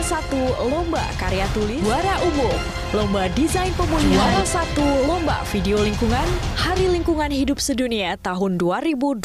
Juara satu Lomba Karya Tulis. Juara Umum. Lomba Desain Pemulihan. Juara satu Lomba Video Lingkungan. Hari Lingkungan Hidup Sedunia tahun 2022